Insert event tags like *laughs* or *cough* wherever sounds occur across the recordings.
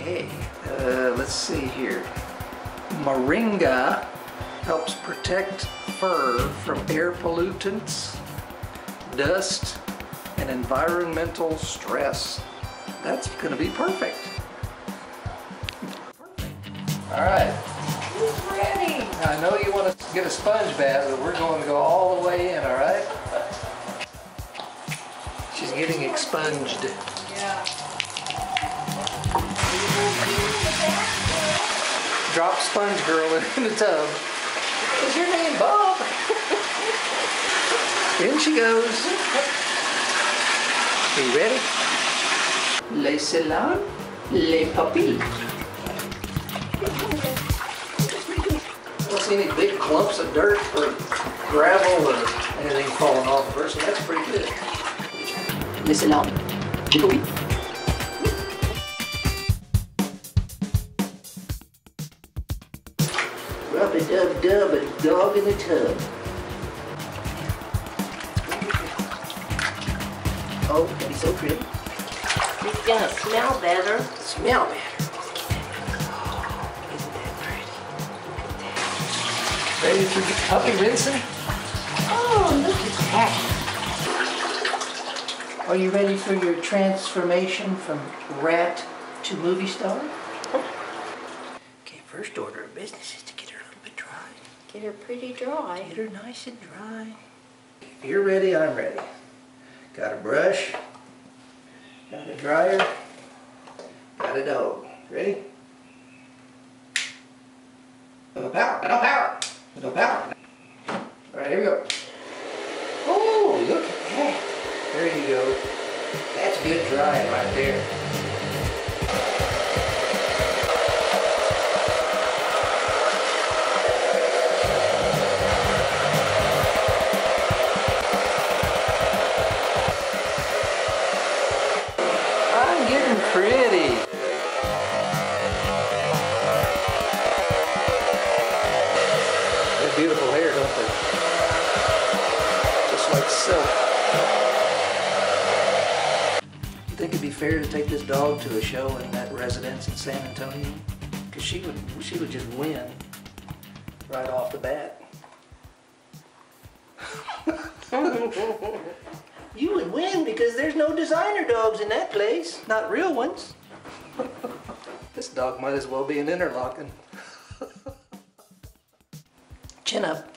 Okay, uh, let's see here. Moringa helps protect fur from air pollutants, dust, and environmental stress. That's going to be perfect. All right. Who's ready? I know you want to get a sponge bath, but we're going to go all the way in, all right? She's getting expunged. Drop sponge girl *laughs* in the tub. Is your name Bob? *laughs* in she goes. Are you ready? Les salons, les puppies. Don't see any big clumps of dirt or gravel or anything falling off of her, so that's pretty good. Les salons, les puppies. Rub a dub dub, a dog in the tub. Oh, that'd be so pretty. It's gonna smell better. Smell better. Isn't that pretty? Ready for your puppy rinsing? Oh, look at that. Are you ready for your transformation from rat to movie star? Oh. Okay, first order of business is to get her a little bit dry. Get her pretty dry. Get her nice and dry. If you're ready, I'm ready. Got a brush, got a dryer, got a dog. Ready? No power, no power, no power. All right, here we go. Oh, look at that. There you go. That's good drying right there. Pretty. They have beautiful hair, don't they? Just like silk. You think it'd be fair to take this dog to a show in that residence in San Antonio? Because she would, she would just win right off the bat. *laughs* You would win because there's no designer dogs in that place, not real ones. *laughs* this dog might as well be an Interlochen. *laughs* Chin up.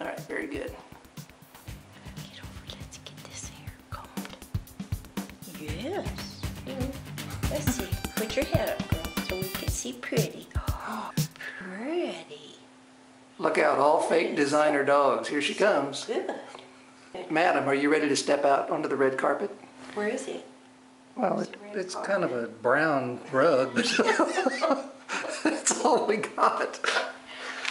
All right, very good. Get over, let's get this hair combed. Yes. Let's see. Put your head up, girl, so we can see pretty. Oh, *gasps* pretty. Look out, all fake designer dogs. Here she comes. Good. Madam, are you ready to step out onto the red carpet? Where is he? Well, it, it's kind of a brown rug, but *laughs* *laughs* that's all we got.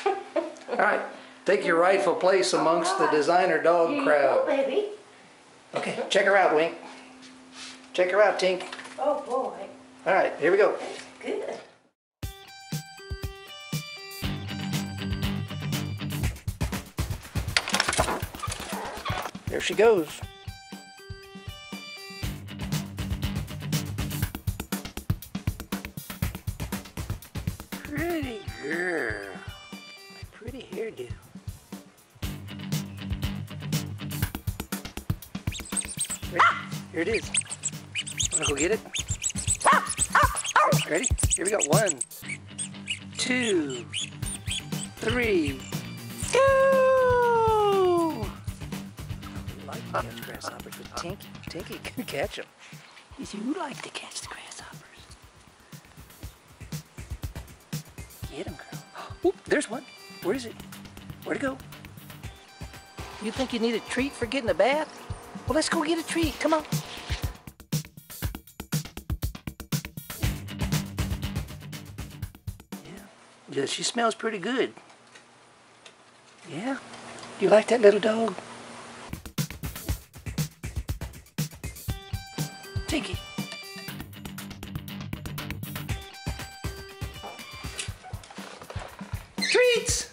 All right, take your rightful place amongst the designer dog Here you crowd. go, baby. Okay, check her out, Wink. Check her out, Tink. Oh, boy. All right, here we go. Good. There she goes. Pretty girl. My Pretty hairdo. Ready? Here it is. Wanna go get it? Ready? Here we go. One, two, three! Catch grasshoppers, but Tinkie, Tinkie can *laughs* catch them. You see, you like to catch the grasshoppers. Get him, girl. *gasps* Oop, there's one. Where is it? Where'd it go? You think you need a treat for getting a bath? Well, let's go get a treat. Come on. Yeah, yeah she smells pretty good. Yeah? You like that little dog? Tinkie. Treats!